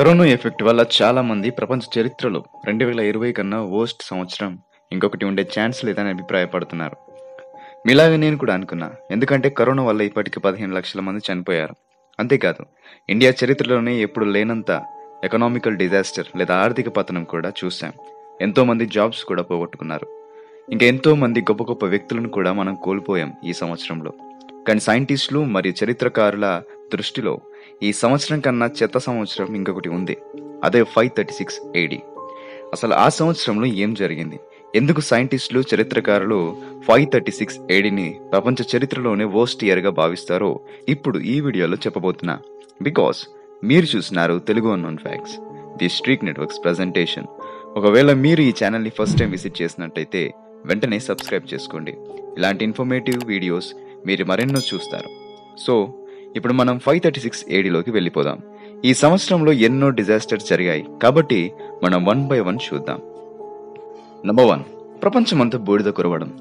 Corona effect వల్ల చాలా మంది ప్రపంచ చరిత్రలో రెండు వేల ఇరవై కన్నా వోస్ట్ సంవత్సరం. ఇంకొకటి ఉండే ఛాన్స్ లేదని అభిప్రాయపడుతున్నారు. మీలాగా నేను కూడా అనుకున్నా. ఎందుకంటే కరోనా వల్ల ఇప్పటికి పదిహేను లక్షల మంది చనిపోయారు. అంతేకాదు ఇండియా చరిత్రలోనే ఎప్పుడు లేనంత ఎకనామికల్ డిజాస్టర్ లేదా ఆర్థిక పతనం కూడా చూశాం. ఎంతో మంది జాబ్స్ కూడా పోగొట్టుకున్నారు. ఇంకా ఎంతో మంది గొప్ప గొప్ప వ్యక్తులను కూడా మనం కోల్పోయాం ఈ సంవత్సరంలో. కానీ సైంటిస్టులు మరియు చరిత్రకారుల దృష్టిలో ఈ సంవత్సరం కన్నా చెత్త సంవత్సరం ఇంకొకటి ఉంది. అదే ఫైవ్ థర్టీ సిక్స్ ఏడి అసలు ఆ సంవత్సరంలో ఏం జరిగింది? ఎందుకు సైంటిస్టులు చరిత్రకారులు ఫైవ్ థర్టీ సిక్స్ ఏడిని ప్రపంచ చరిత్రలోనే వర్స్ట్ ఇయర్గా భావిస్తారో ఇప్పుడు ఈ వీడియోలో చెప్పబోతున్నా. బికాస్ మీరు చూసినారు Telugu unknown facts the streak networks presentation ఒకవేళ మీరు ఈ ఛానల్ని ఫస్ట్ టైం విజిట్ చేసినట్టయితే వెంటనే సబ్స్క్రైబ్ చేసుకోండి. ఇలాంటి ఇన్ఫర్మేటివ్ వీడియోస్ మీరు మరెన్నో చూస్తారు. సో ఇప్పుడు మనం ఫైవ్ థర్టీ సిక్స్ ఏడీలోకి వెళ్ళిపోదాం. ఈ సంవత్సరంలో ఎన్నో డిజాస్టర్స్ జరిగాయి. కాబట్టి మనం వన్ బై వన్ చూద్దాం. నంబర్ వన్ ప్రపంచమంతా బూడిద కురవడం.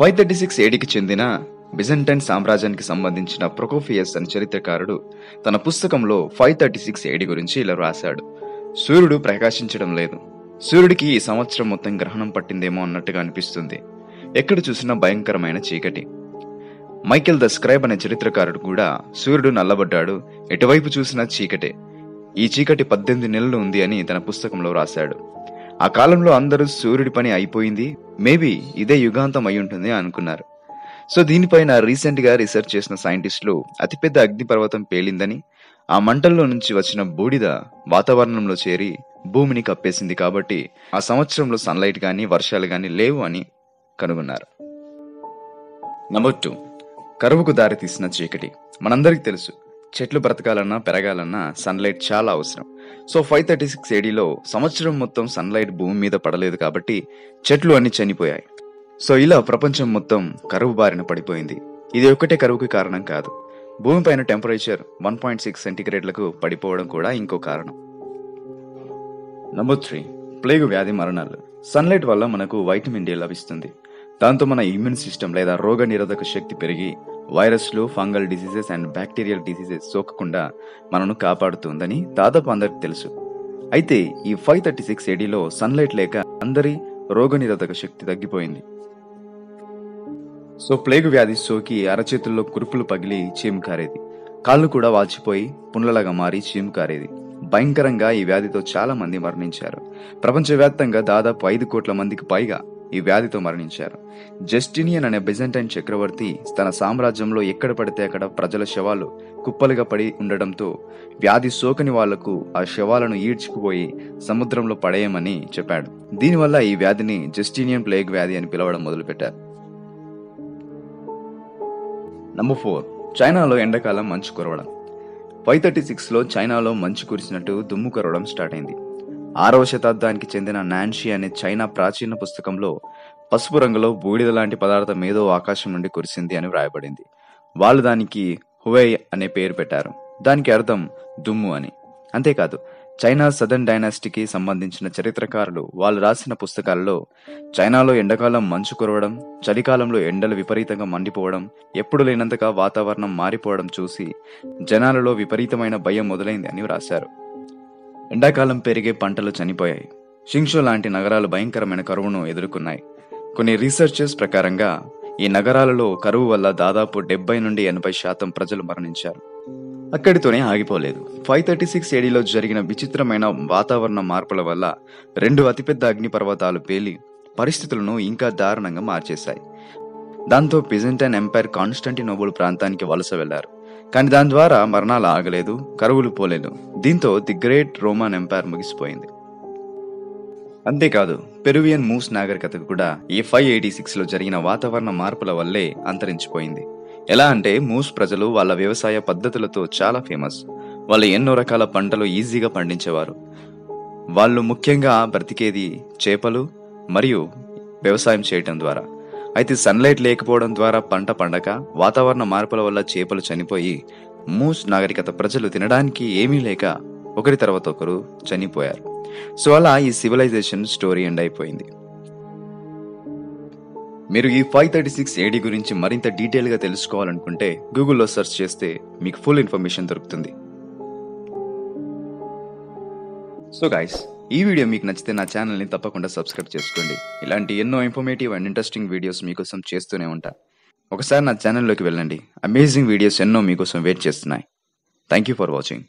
ఫైవ్ థర్టీ సిక్స్ ఏడికి చెందిన బిజంటైన్ సామ్రాజ్యానికి సంబంధించిన ప్రొకోఫియస్ అనే చరిత్రకారుడు తన పుస్తకంలో ఫైవ్ థర్టీ సిక్స్ ఏడి గురించి ఇలా రాశాడు. సూర్యుడు ప్రకాశించడం లేదు. సూర్యుడికి ఈ సంవత్సరం మొత్తం గ్రహణం పట్టిందేమో అన్నట్టుగా అనిపిస్తుంది. ఎక్కడ చూసినా భయంకరమైన చీకటి. మైకెల్ ద స్క్రైబ్ అనే చరిత్రకారుడు కూడా సూర్యుడు నల్లబడ్డాడు. ఎటువైపు చూసినా చీకటే. ఈ చీకటి పద్దెనిమిది నెలలు ఉంది అని తన పుస్తకంలో రాశాడు. ఆ కాలంలో అందరూ సూర్యుడి పని అయిపోయింది. మేబీ ఇదే యుగాంతం అయి ఉంటుంది అనుకున్నారు. సో దీనిపైన రీసెంట్గా రీసెర్చ్ చేసిన సైంటిస్టులు అతిపెద్ద అగ్నిపర్వతం పేలిందని ఆ మంటల్లో నుంచి వచ్చిన బూడిద వాతావరణంలో చేరి భూమిని కప్పేసింది కాబట్టి ఆ సంవత్సరంలో సన్లైట్ కానీ వర్షాలు కానీ లేవు అని కనుగొన్నారు. Number two. కరువుకు దారితీసిన చీకటి. మనందరికీ తెలుసు చెట్లు బ్రతకాలన్నా పెరగాలన్నా సన్లైట్ చాలా అవసరం. సో ఫైవ్ థర్టీ సిక్స్ ఏడీలో సంవత్సరం మొత్తం సన్లైట్ భూమి మీద పడలేదు కాబట్టి చెట్లు అన్ని చనిపోయాయి. సో ఇలా ప్రపంచం మొత్తం కరువు బారిన పడిపోయింది. ఇది ఒక్కటే కరువుకి కారణం కాదు. భూమిపైన టెంపరేచర్ వన్ పాయింట్ సిక్స్ సెంటీగ్రేడ్లకు పడిపోవడం కూడా ఇంకో కారణం. నంబర్ త్రీ ప్లేగు వ్యాధి మరణాలు. సన్లైట్ వల్ల మనకు వైటమిన్ డి లభిస్తుంది. దాంతో మన ఇమ్యూన్ సిస్టమ్ లేదా రోగ నిరోధక శక్తి పెరిగి వైరస్లు fungal diseases and bacterial diseases సోకకుండా మనను కాపాడుతుందని దాదాపు అందరికి తెలుసు. అయితే ఈ ఫైవ్ థర్టీ సిక్స్ ఏడీలో సన్లైట్ లేక అందరి రోగ నిరోధక శక్తి తగ్గిపోయింది. సో ప్లేగు వ్యాధి సోకి అరచేతుల్లో కురుపులు పగిలి చీము కారేది. కాళ్ళు కూడా వాల్చిపోయి పుండ్లలాగా మారి చీము కారేది. భయంకరంగా ఈ వ్యాధితో చాలా మంది మరణించారు. ప్రపంచవ్యాప్తంగా దాదాపు ఐదు కోట్ల మందికి పైగా ఈ వ్యాధితో మరణించారు. జస్టినియన్ అనే బెజెంటైన్ చక్రవర్తి తన సామ్రాజ్యంలో ఎక్కడ పడితే అక్కడ ప్రజల శవాలు కుప్పలుగా పడి ఉండడంతో వ్యాధి సోకని వాళ్ళకు ఆ శవాలను ఈడ్చుకుపోయి సముద్రంలో పడేయమని చెప్పాడు. దీనివల్ల ఈ వ్యాధిని జస్టినియన్ ప్లేగ్ వ్యాధి అని పిలవడం మొదలుపెట్టారు. నంబర్ ఫోర్ చైనాలో ఎండాకాలం మంచు కురవడం. ఫైవ్ థర్టీ సిక్స్లో చైనాలో మంచు కురిసినట్టు దుమ్ము కురవడం స్టార్ట్ అయింది. ఆరవ శతాబ్దానికి చెందిన నాన్షీ అనే చైనా ప్రాచీన పుస్తకంలో పసుపు రంగులో బూడిద లాంటి పదార్థం ఏదో ఆకాశం నుండి కురిసింది అని వ్రాయబడింది. వాళ్ళు దానికి హువై అనే పేరు పెట్టారు. దానికి అర్థం దుమ్ము అని. అంతేకాదు చైనా సదర్న్ డైనాసిటీకి సంబంధించిన చరిత్రకారులు వాళ్ళు రాసిన పుస్తకాలలో చైనాలో ఎండాకాలం మంచు కురవడం చలికాలంలో ఎండలు విపరీతంగా మండిపోవడం ఎప్పుడు లేనంతగా వాతావరణం మారిపోవడం చూసి జనాలలో విపరీతమైన భయం మొదలైంది అని వ్రాశారు. ఎండాకాలం పెరిగే పంటలు చనిపోయాయి. షింగ్షో లాంటి నగరాలు భయంకరమైన కరువును ఎదుర్కొన్నాయి. కొన్ని రీసెర్చెస్ ప్రకారంగా ఈ నగరాలలో కరువు వల్ల దాదాపు డెబ్బై నుండి ఎనభై శాతం ప్రజలు మరణించారు. అక్కడితోనే ఆగిపోలేదు. ఫైవ్ థర్టీ సిక్స్ ఏడీలో జరిగిన విచిత్రమైన వాతావరణ మార్పుల వల్ల రెండు అతిపెద్ద అగ్నిపర్వతాలు పేలి పరిస్థితులను ఇంకా దారుణంగా మార్చేశాయి. దాంతో పిజెంటైన్ ఎంపైర్ కాన్స్టంటినోబుల్ ప్రాంతానికి వలస వెళ్ళారు. కానీ దాని ద్వారా మరణాలు ఆగలేదు కరువులు పోలేదు. దీంతో ది గ్రేట్ రోమన్ ఎంపైర్ ముగిసిపోయింది. అంతేకాదు పెరువియన్ మూస్ నాగరికత కూడా ఈ ఫైవ్ ఎయిటీ సిక్స్లో జరిగిన వాతావరణ మార్పుల వల్లే అంతరించిపోయింది. ఎలా అంటే మూస్ ప్రజలు వాళ్ళ వ్యవసాయ పద్ధతులతో చాలా ఫేమస్. వాళ్ళు ఎన్నో రకాల పంటలు ఈజీగా పండించేవారు. వాళ్ళు ముఖ్యంగా బ్రతికేది చేపలు మరియు వ్యవసాయం చేయటం ద్వారా. అయితే సన్లైట్ లేకపోవడం ద్వారా పంట పండక వాతావరణ మార్పుల వల్ల చేపలు చనిపోయి మూస్ నాగరికత ప్రజలు తినడానికి ఏమీ లేక ఒకరి తర్వాత ఒకరు చనిపోయారు. సో అలా ఈ సివిలైజేషన్ స్టోరీ ఎండ్ అయిపోయింది. మీరు ఈ ఫైవ్ థర్టీ సిక్స్ ఏడీ గురించి మరింత డీటెయిల్గా తెలుసుకోవాలనుకుంటే గూగుల్లో సెర్చ్ చేస్తే మీకు ఫుల్ ఇన్ఫర్మేషన్ దొరుకుతుంది. సో గైస్ ఈ వీడియో మీకు నచ్చితే నా ఛానల్ని తప్పకుండా సబ్స్క్రైబ్ చేసుకోండి. ఇలాంటి ఎన్నో ఇన్ఫర్మేటివ్ అండ్ ఇంట్రెస్టింగ్ వీడియోస్ మీకోసం చేస్తూనే ఉంటా. ఒకసారి నా ఛానల్లోకి వెళ్ళండి. అమేజింగ్ వీడియోస్ ఎన్నో మీకోసం వెయిట్ చేస్తున్నాయి. Thank you for watching